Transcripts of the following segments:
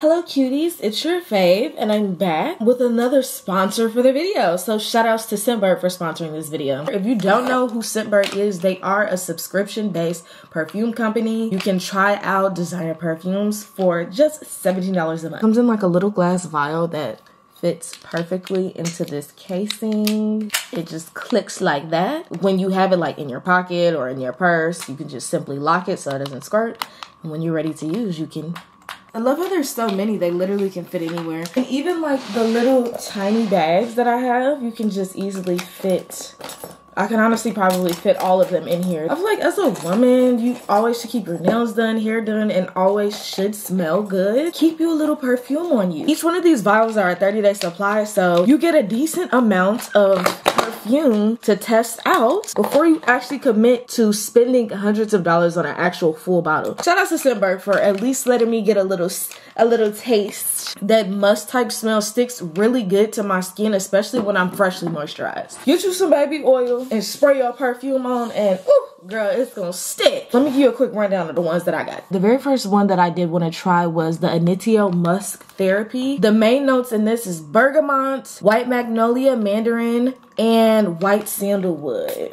Hello cuties, it's your fave and I'm back with another sponsor for the video. So shout outs to Scentbird for sponsoring this video. If you don't know who Scentbird is, they are a subscription based perfume company. You can try out designer perfumes for just $17 a month. Comes in like a little glass vial that fits perfectly into this casing. It just clicks like that. When you have it like in your pocket or in your purse, you can just simply lock it so it doesn't squirt. And when you're ready to use, you can I love how there's so many. They literally can fit anywhere. And even like the little tiny bags that I have, you can just easily fit I can honestly probably fit all of them in here. I feel like as a woman, you always should keep your nails done, hair done, and always should smell good. Keep you a little perfume on you. Each one of these vials are a 30 day supply, so you get a decent amount of perfume to test out before you actually commit to spending hundreds of dollars on an actual full bottle. Shout out to Scentbird for at least letting me get a little a little taste. That musk type smell sticks really good to my skin, especially when I'm freshly moisturized. Get you some baby oil and spray your perfume on and ooh, girl, it's gonna stick. Let me give you a quick rundown of the ones that I got. The very first one that I did want to try was the Initio Musk Therapy. The main notes in this is bergamot, white magnolia, mandarin, and white sandalwood.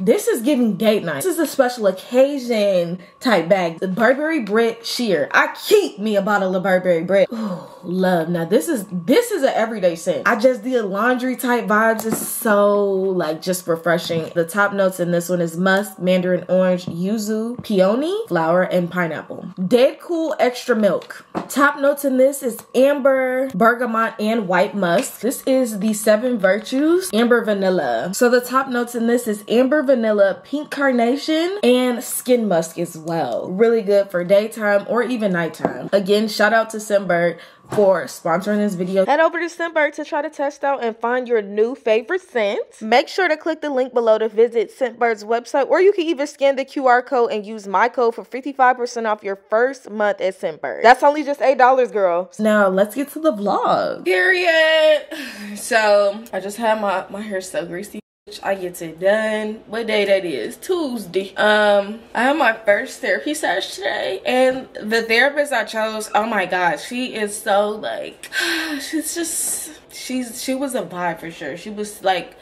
This is giving date night. This is a special occasion type bag. The Burberry Brit Sheer. I keep me a bottle of Burberry Brit. Ooh, love. Now this is this is an everyday scent. I just did laundry type vibes. It's so like just refreshing. The top notes in this one is musk, mandarin orange, yuzu, peony, flower, and pineapple. Dead cool Xtra Milk. Top notes in this is amber, bergamot, and white musk. This is the seven virtues, amber vanilla. So the top notes in this is amber vanilla, pink carnation, and skin musk as well. Really good for daytime or even nighttime. Again, shout out to Scentbird for sponsoring this video. Head over to Scentbird to try to test out and find your new favorite scent. Make sure to click the link below to visit Scentbird's website or you can even scan the QR code and use my code for 55% off your first month at Scentbird. That's only just $8, girl. Now, let's get to the vlog. Period. So, I just had my, my hair so greasy. I get it done. What day that is? Tuesday. Um, I have my first therapy session today, and the therapist I chose, oh my god, she is so like, she's just, she's she was a vibe for sure. She was like,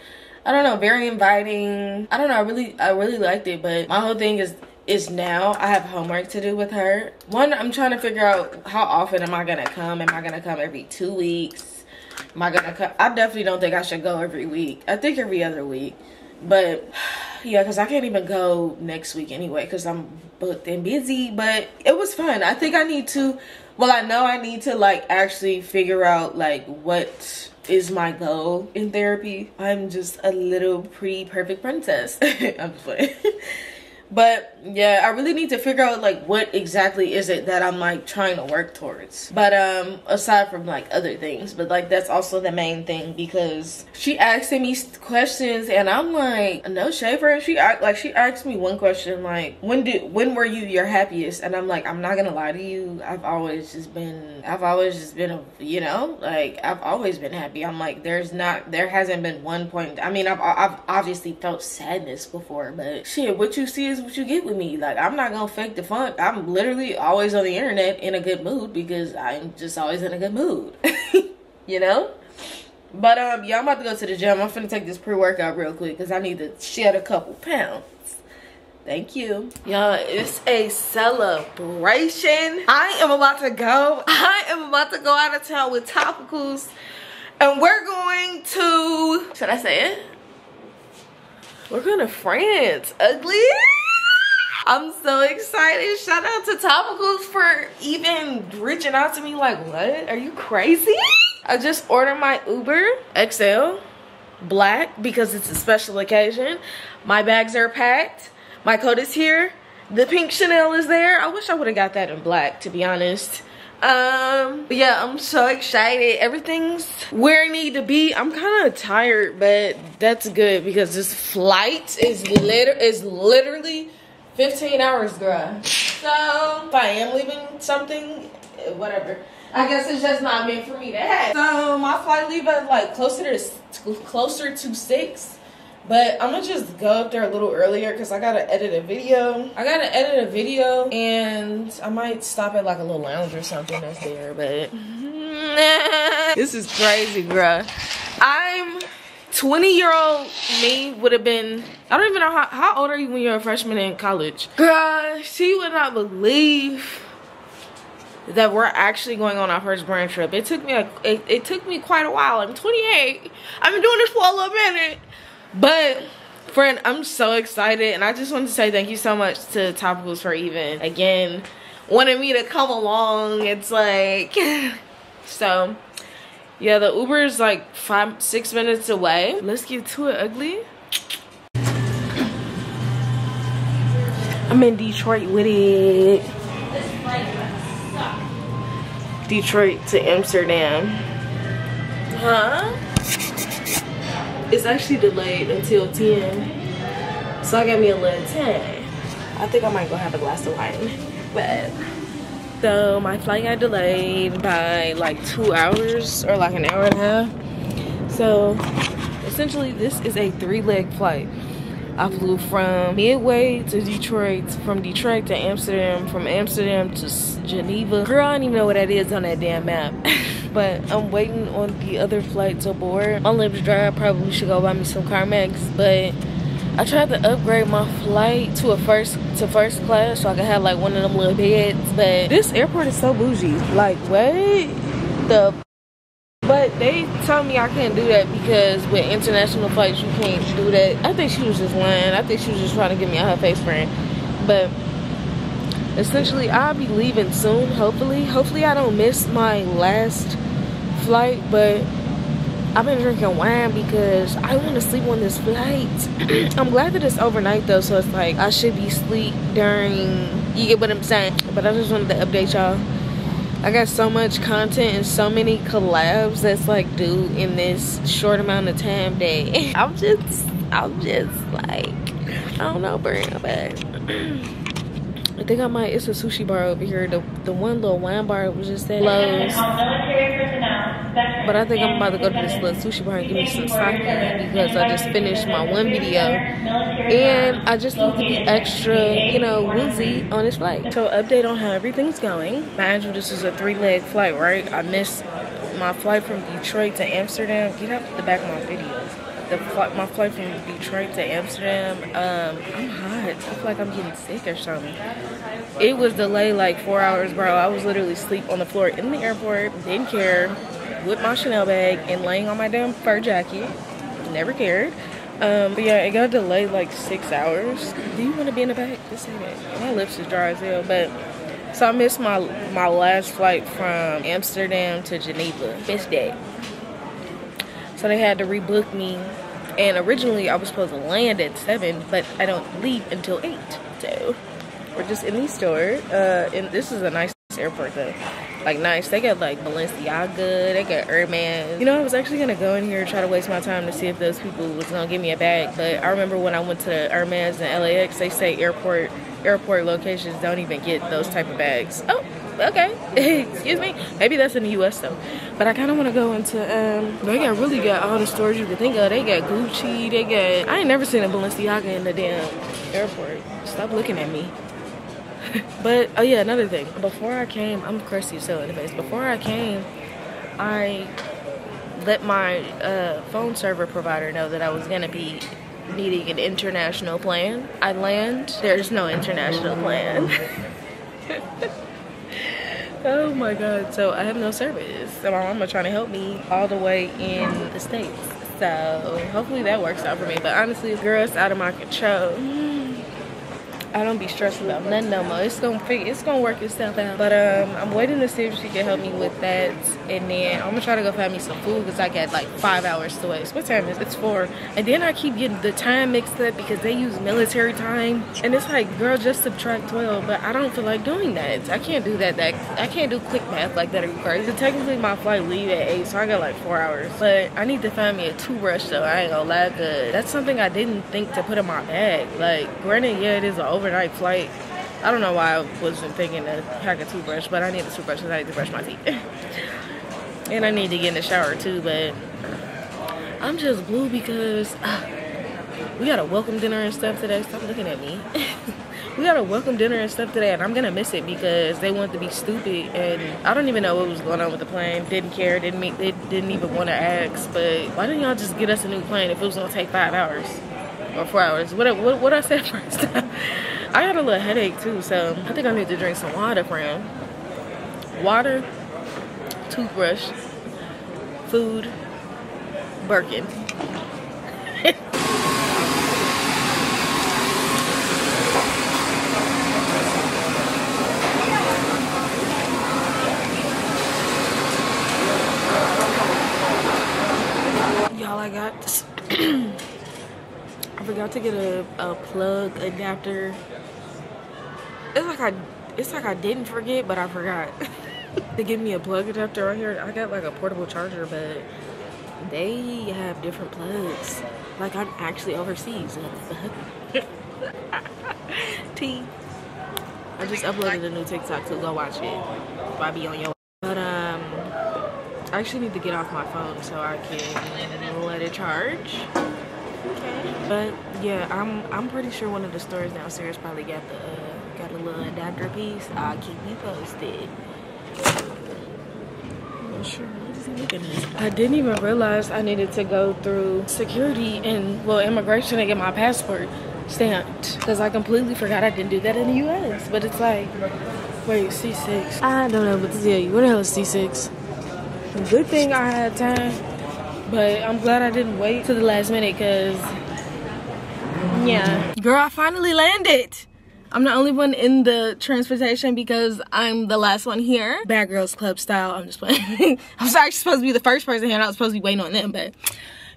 I don't know, very inviting. I don't know. I really, I really liked it, but my whole thing is is now I have homework to do with her. One, I'm trying to figure out how often am I gonna come? Am I gonna come every two weeks? Am I? I definitely don't think I should go every week. I think every other week. But yeah, because I can't even go next week anyway because I'm booked and busy. But it was fun. I think I need to, well, I know I need to like actually figure out like what is my goal in therapy. I'm just a little pre perfect princess. I'm just playing. but yeah i really need to figure out like what exactly is it that i'm like trying to work towards. But um aside from like other things but like that's also the main thing because she asking me questions and i'm like no shaver. And she like she asked me one question like when did when were you your happiest? And i'm like i'm not gonna lie to you. I've always just been i've always just been a you know like i've always been happy. I'm like there's not there hasn't been one point i mean i've, I've obviously felt sadness before but shit what you see is is what you get with me. Like I'm not gonna fake the funk. I'm literally always on the internet in a good mood because I'm just always in a good mood. you know? But um yeah, I'm about to go to the gym. I'm finna take this pre-workout real quick because I need to shed a couple pounds. Thank you. Y'all, it's a celebration. I am about to go. I am about to go out of town with topicals. And we're going to, should I say it? We're going to France. Ugly. I'm so excited. Shout out to Topicals for even reaching out to me like, what? Are you crazy? I just ordered my Uber XL black because it's a special occasion. My bags are packed. My coat is here. The pink Chanel is there. I wish I would have got that in black, to be honest. Um, yeah, I'm so excited. Everything's where I need to be. I'm kind of tired, but that's good because this flight is liter is literally 15 hours, girl. So if I am leaving something, eh, whatever. I guess it's just not meant for me to have. So my flight leave at like closer to closer to six, But I'm gonna just go up there a little earlier because I gotta edit a video. I gotta edit a video and I might stop at like a little lounge or something that's there, but this is crazy, bruh. I'm 20 year old me would have been, I don't even know how, how old are you when you're a freshman in college? Girl, she would not believe that we're actually going on our first brand trip. It took me a, it, it took me quite a while. I'm 28. I've been doing this for a little minute. But friend, I'm so excited and I just want to say thank you so much to Topicals for even again wanting me to come along. It's like so yeah, the Uber is like five, six minutes away. Let's get to it, ugly. I'm in Detroit with it. Detroit to Amsterdam. Huh? It's actually delayed until 10. So I got me a little 10. I think I might go have a glass of wine. But so my flight got delayed by like two hours or like an hour and a half. So essentially this is a three leg flight. I flew from Midway to Detroit, from Detroit to Amsterdam, from Amsterdam to Geneva. Girl, I don't even know what that is on that damn map. but I'm waiting on the other flight to board. My lips dry, I probably should go buy me some Carmex, but I tried to upgrade my flight to a first to first class so I could have like one of them little beds. But this airport is so bougie. Like what the but they told me I can't do that because with international flights you can't do that. I think she was just lying. I think she was just trying to get me a her face friend. But essentially I'll be leaving soon, hopefully. Hopefully I don't miss my last flight, but I've been drinking wine because I want to sleep on this flight. I'm glad that it's overnight though, so it's like I should be sleep during you get what I'm saying. But I just wanted to update y'all I got so much content and so many collabs that's like due in this short amount of time that I'm just I'm just like I don't know Brand but I think I might it's a sushi bar over here the the one little wine bar was just at Lowe's but I think I'm about to go to this little sushi bar and give me some sake because I just finished my one video and I just need to be extra, you know, woozy on this flight. So update on how everything's going. Mind you, this is a three leg flight, right? I missed my flight from Detroit to Amsterdam. Get out the back of my videos. The flight, my flight from Detroit to Amsterdam. Um, I'm hot. I feel like I'm getting sick or something. It was delayed like four hours, bro. I was literally asleep on the floor in the airport. Didn't care with my Chanel bag and laying on my damn fur jacket. Never cared. Um, but yeah, it got delayed like six hours. Do you want to be in the back? Just say that. My lips is dry as hell, but so I missed my my last flight from Amsterdam to Geneva. Missed that. So they had to rebook me. And originally I was supposed to land at seven, but I don't leave until eight. So we're just in the store. Uh, and this is a nice airport though like nice. They got like Balenciaga, they got Hermes. You know, I was actually gonna go in here try to waste my time to see if those people was gonna give me a bag. But I remember when I went to Hermes and LAX, they say airport airport locations don't even get those type of bags. Oh, okay. Excuse me. Maybe that's in the U.S. though. But I kind of want to go into. Um, they got really got all the stores you could think of. They got Gucci. They got. I ain't never seen a Balenciaga in the damn airport. Stop looking at me. but oh yeah, another thing. Before I came, I'm crusty still in the face. Before I came, I let my uh, phone server provider know that I was gonna be needing an international plan. I land, there's no international plan. oh my god, so I have no service. So my mama trying to help me all the way in the States. So hopefully that works out for me. But honestly, girl, it's out of my control. I don't be stressed about nothing no more. It's gonna it's gonna work itself out. But um, I'm waiting to see if she can help me with that, and then I'm gonna try to go find me some food because I got like five hours to waste. What time is it? It's four, and then I keep getting the time mixed up because they use military time, and it's like, girl, just subtract 12. But I don't feel like doing that. I can't do that. That I can't do quick math like that. Are crazy? Technically, my flight leave at eight, so I got like four hours. But I need to find me a two rush though. I ain't gonna lie, good. That's something I didn't think to put in my bag. Like, granted, yeah, it is an overnight flight. I don't know why I wasn't thinking to pack a toothbrush, but I need a toothbrush because I need to brush my teeth. and I need to get in the shower too, but I'm just blue because uh, we got a welcome dinner and stuff today. Stop looking at me. we got a welcome dinner and stuff today, and I'm gonna miss it because they want to be stupid, and I don't even know what was going on with the plane. Didn't care. Didn't meet. They didn't even want to ask. But why didn't y'all just get us a new plane if it was gonna take five hours or four hours? What what, what I said first. I got a little headache too, so I think I need to drink some water, friend. Water, toothbrush, food, Birkin. Y'all, I got. I forgot to get a, a plug adapter. It's like I it's like I didn't forget, but I forgot. they give me a plug adapter right here. I got like a portable charger, but they have different plugs. Like I'm actually overseas. T. I just uploaded a new TikTok, so go watch it. If I be on your. But um, I actually need to get off my phone so I can let it charge. Okay. But yeah, I'm I'm pretty sure one of the stores downstairs probably got the uh, a little adapter piece. I'll keep you posted. I didn't even realize I needed to go through security and well immigration to get my passport stamped because I completely forgot I didn't do that in the U.S. But it's like, wait, C6. I don't know what to tell you. What the hell is C6? Good thing I had time, but I'm glad I didn't wait to the last minute because, yeah. Girl, I finally landed. I'm the only one in the transportation because I'm the last one here. Bad Girls Club style. I'm just playing. I'm sorry, supposed to be the first person here. I was supposed to be waiting on them, but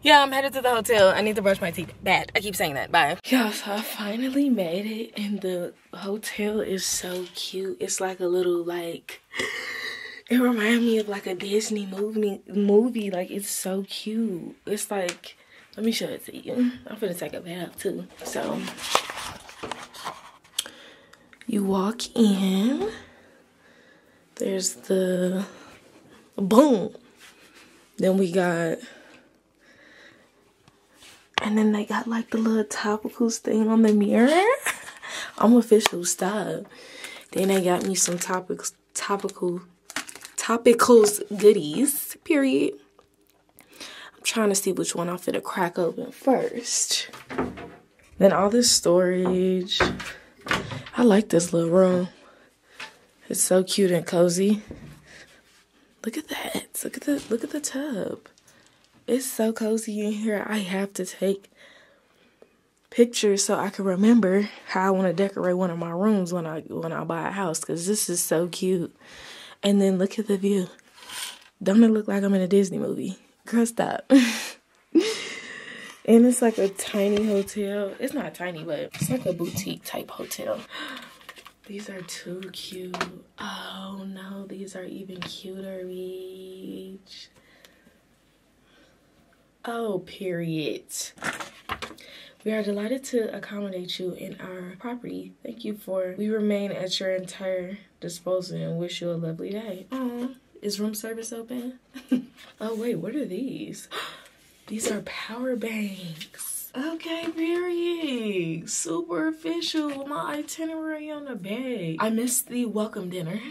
yeah, I'm headed to the hotel. I need to brush my teeth. Bad. I keep saying that. Bye. Yeah, so I finally made it, and the hotel is so cute. It's like a little like. It reminds me of like a Disney movie. Movie like it's so cute. It's like. Let me show it to you. I'm gonna take a bath too. So you walk in. There's the boom. Then we got and then they got like the little topicals thing on the mirror. I'm official stop. Then they got me some topics topical topicals goodies period. I'm trying to see which one i'm finna crack open first. Then all this storage I like this little room. It's so cute and cozy. Look at that. Look at the look at the tub. It's so cozy in here. I have to take pictures so I can remember how I want to decorate one of my rooms when I when I buy a house cuz this is so cute. And then look at the view. Don't it look like I'm in a Disney movie? Girl, stop. And it's like a tiny hotel. It's not tiny, but it's like a boutique type hotel. These are too cute. Oh no, these are even cuter, Beach. Oh, period. We are delighted to accommodate you in our property. Thank you for, we remain at your entire disposal and wish you a lovely day. Oh, is room service open? oh wait, what are these? These are power banks. Okay, period. Super official. My itinerary on the bag. I missed the welcome dinner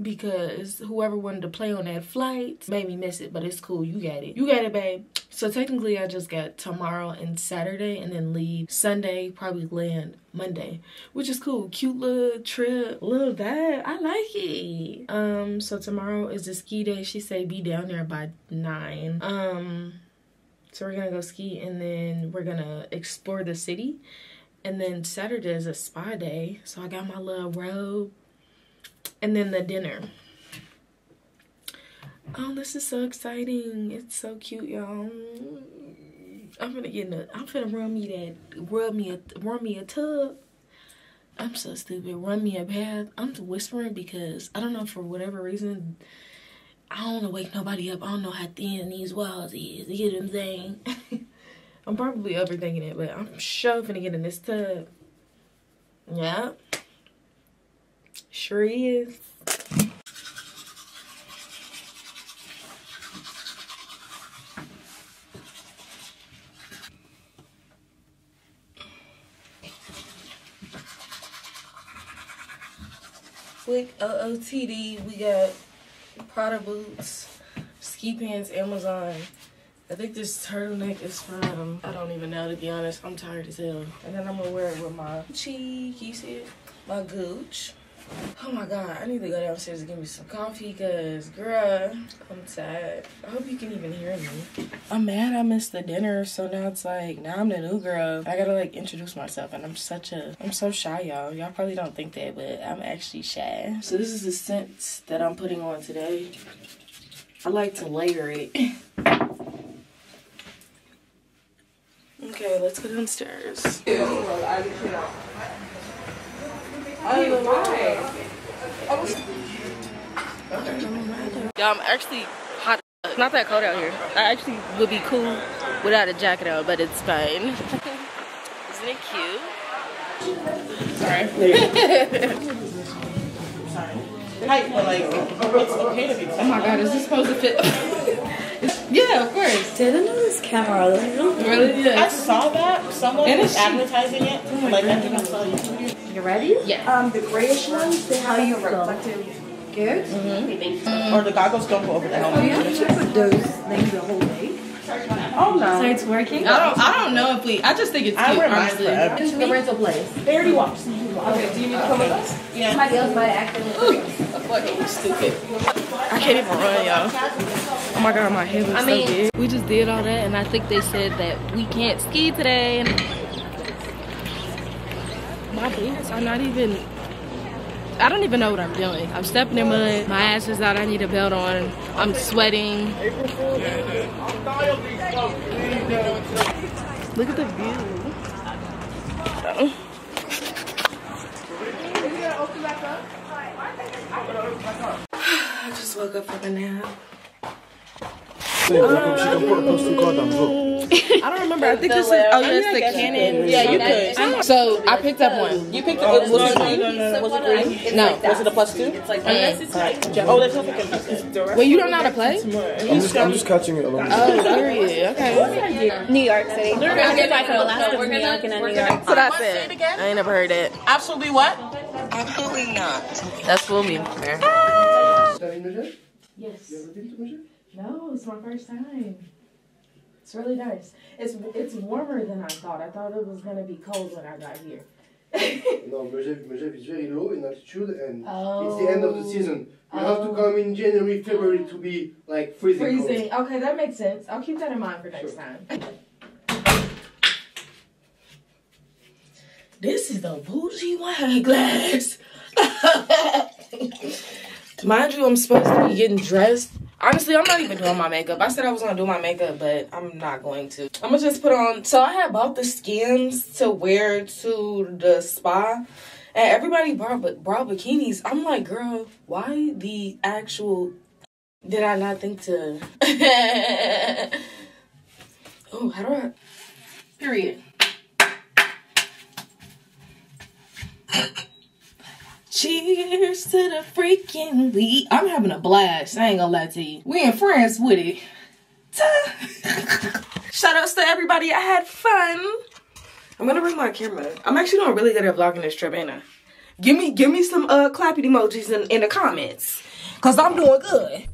because whoever wanted to play on that flight made me miss it, but it's cool. You got it. You got it, babe. So technically, I just got tomorrow and Saturday and then leave Sunday, probably land Monday, which is cool. Cute little trip. Little that. I like it. Um, so tomorrow is the ski day. She say be down there by nine. Um, so we're gonna go ski and then we're gonna explore the city. And then Saturday is a spa day. So I got my little robe and then the dinner. Oh, this is so exciting. It's so cute, y'all. I'm gonna get in a, I'm gonna run me that, rub me a, run me a tub. I'm so stupid. Run me a bath. I'm whispering because I don't know for whatever reason I don't want to wake nobody up. I don't know how thin these walls is. You know what I'm saying? I'm probably overthinking it, but I'm sure finna get in this tub. Yeah. Sure is. Quick OOTD, we got Prada boots, ski pants, Amazon. I think this turtleneck is from, I don't even know to be honest. I'm tired as hell. And then I'm gonna wear it with my cheek, you see it? My gooch. Oh my god, I need to go downstairs and get me some coffee because, girl, I'm tired. I hope you can even hear me. I'm mad I missed the dinner, so now it's like, now I'm the new girl. I gotta like introduce myself, and I'm such a, I'm so shy, y'all. Y'all probably don't think that, but I'm actually shy. So this is the scent that I'm putting on today. I like to layer it. okay, let's go downstairs. Oh, yeah, I'm actually hot. It's not that cold out here. I actually would be cool without a jacket on, but it's fine. Isn't it cute? Sorry. Tight, but like, it's okay to be tight. Oh my god, is this supposed to fit? yeah, of course. Didn't know this camera. Really? I saw that. Someone And was it's advertising it. Oh like, I think I saw you. You ready? Yeah. Um, the grayish ones, they have you reflective. Good. Mm-hmm. Or the goggles don't go over the helmet. You have to put those things the whole day. Oh So no. it's working. I don't. I don't know if we. I just think it's I cute. wear mine honestly. forever. Into the rental place. They already watched. Okay, do you need to come with us? Yeah. Somebody else might accidentally. Fucking stupid. I can't even run, y'all. Oh my god, my head looks I mean- so big. We just did all that, and I think they said that we can't ski today. My boots are not even. I don't even know what I'm doing. I'm stepping in mud. My ass is out. I need a belt on. I'm sweating. Look at the view. I just woke up from a nap. She can put a postal card down as well. I don't remember. I think this is. Oh, yes, the Canon. Yeah, you could. So I picked up one. You picked it. Was it green? Was it green? No. Was it a plus two? it's like Oh, there's nothing. Well, you don't know how to play? I'm just, I'm just catching it along. Oh, period. Okay. New York City. We're gonna fly from Alaska to New York and then New York. That's what I said. I ain't never heard that. Absolutely what? Absolutely not. That's what we mean. Yes. No, it's my first time. It's really nice. It's it's warmer than I thought. I thought it was gonna be cold when I got here. No, Megève, Megève is very low in altitude and Oh. it's the end of the season. You have to Oh. come in January, February to be like freezing. cold. Freezing. Okay, that makes sense. I'll keep that in mind for next time. This is the bougie wine glass. Mind you, I'm supposed to be getting dressed. Honestly, I'm not even doing my makeup. I said I was gonna do my makeup, but I'm not going to. I'm gonna just put on. So I had bought the skins to wear to the spa, and everybody brought brought bikinis. I'm like, girl, why the actual? Did I not think to? oh, how do I? Period. Cheers to the freaking week. I'm having a blast. I ain't gonna lie to you. We in France with it. Shout outs to everybody. I had fun. I'm gonna bring my camera. I'm actually doing really good at vlogging this trip, ain't I? Give me, give me some uh clappy emojis in, in the comments, cause I'm doing good.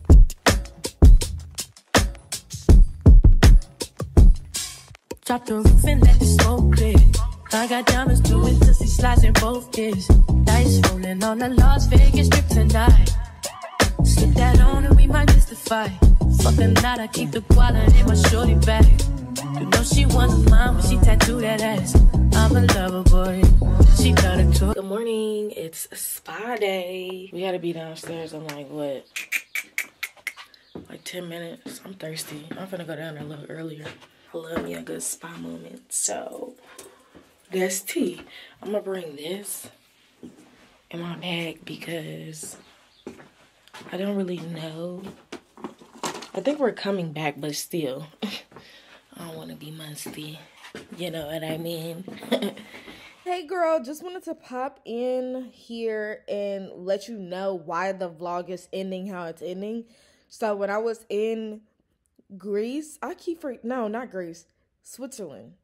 Drop the let the smoke. I got diamonds doing pussy slides in both ears. Dice rolling on the Las Vegas strip tonight. Slip that on and we might miss the fight. Fuck a night, I keep the quality in my shorty bag. You know she wasn't mine when she tattooed that ass. I'm a lover boy. She got a toy. Good morning. It's spa day. We gotta be downstairs in like what? Like 10 minutes. I'm thirsty. I'm gonna go down there a little earlier. I love me a good spa moment. So that's tea. I'm gonna bring this in my bag because I don't really know. I think we're coming back, but still. I don't want to be musty. You know what I mean? Hey girl, just wanted to pop in here and let you know why the vlog is ending how it's ending. So when I was in Greece, I keep no, not Greece, Switzerland.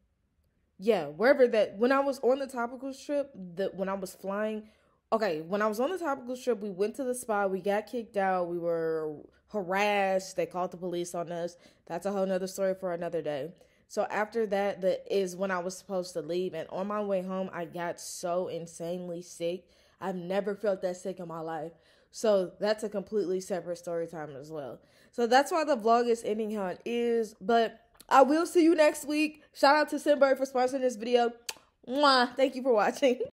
Yeah, wherever that when I was on the topical trip, that when I was flying okay, when I was on the topical strip, we went to the spa, we got kicked out, we were harassed, they called the police on us. That's a whole nother story for another day. So after that, that is when I was supposed to leave, and on my way home, I got so insanely sick. I've never felt that sick in my life. So that's a completely separate story time as well. So that's why the vlog is ending how it is. But I will see you next week. Shout out to Scentbird for sponsoring this video. Mwah. Thank you for watching.